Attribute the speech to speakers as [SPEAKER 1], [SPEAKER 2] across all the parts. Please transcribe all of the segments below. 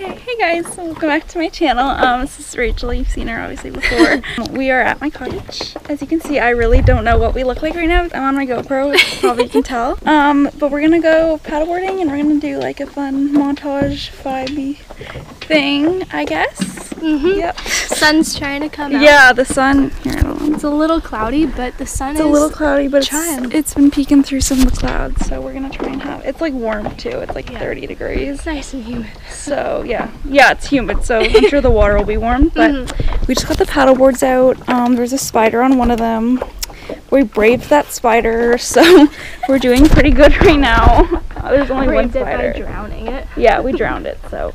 [SPEAKER 1] Okay, hey guys, welcome back to my channel. Um, this is Rachel, you've seen her obviously before. we are at my cottage. As you can see, I really don't know what we look like right now. I'm on my GoPro, as probably you can tell. Um, but we're gonna go paddleboarding and we're gonna do like a fun montage vibey thing, I guess.
[SPEAKER 2] Mm-hmm.
[SPEAKER 1] Yep. Sun's
[SPEAKER 2] trying to come out. Yeah,
[SPEAKER 1] the sun, here. It's
[SPEAKER 2] a little cloudy, but the sun It's is a little
[SPEAKER 1] cloudy, but it's, trying. it's been peeking through some of the clouds, so we're gonna try and have, it's like warm too, it's like Yeah. 30 degrees. It's
[SPEAKER 2] nice and humid.
[SPEAKER 1] So yeah, yeah, it's humid, so I'm sure the water will be warm. But Mm-hmm. we just got the paddle boards out. Um, there's a spider on one of them. We braved that spider, so we're doing pretty good right now. There's only one Braved it by spider.
[SPEAKER 2] drowning it.
[SPEAKER 1] Yeah, we drowned it. So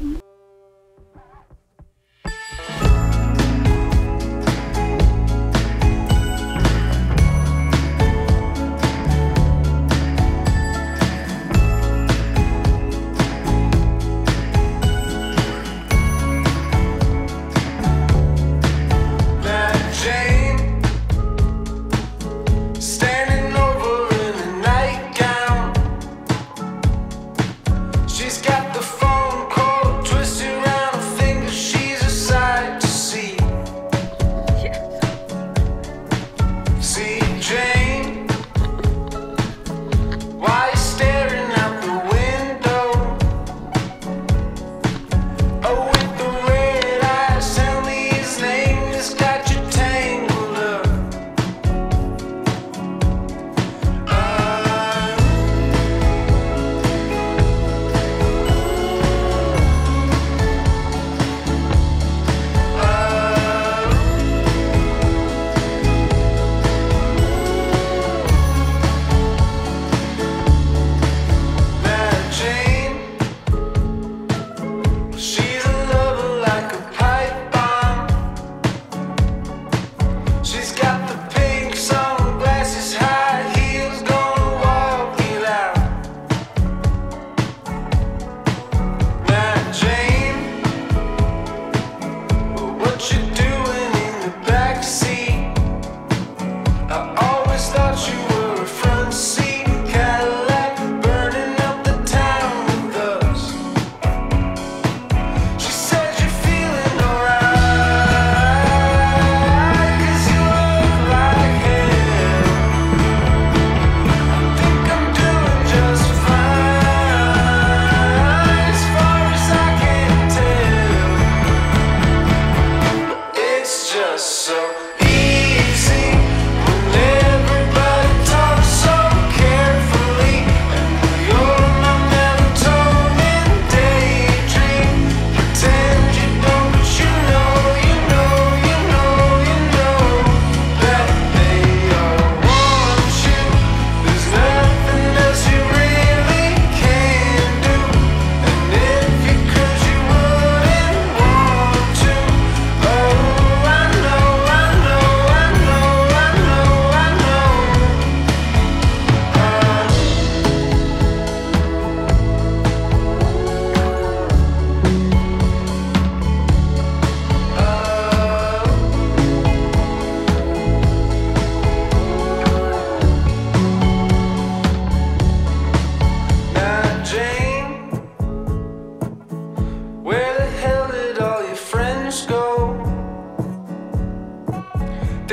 [SPEAKER 3] so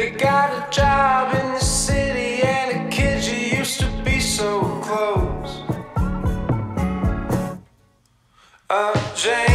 [SPEAKER 3] They got a job in the city and a kid you used to be so close. Uh, Jane.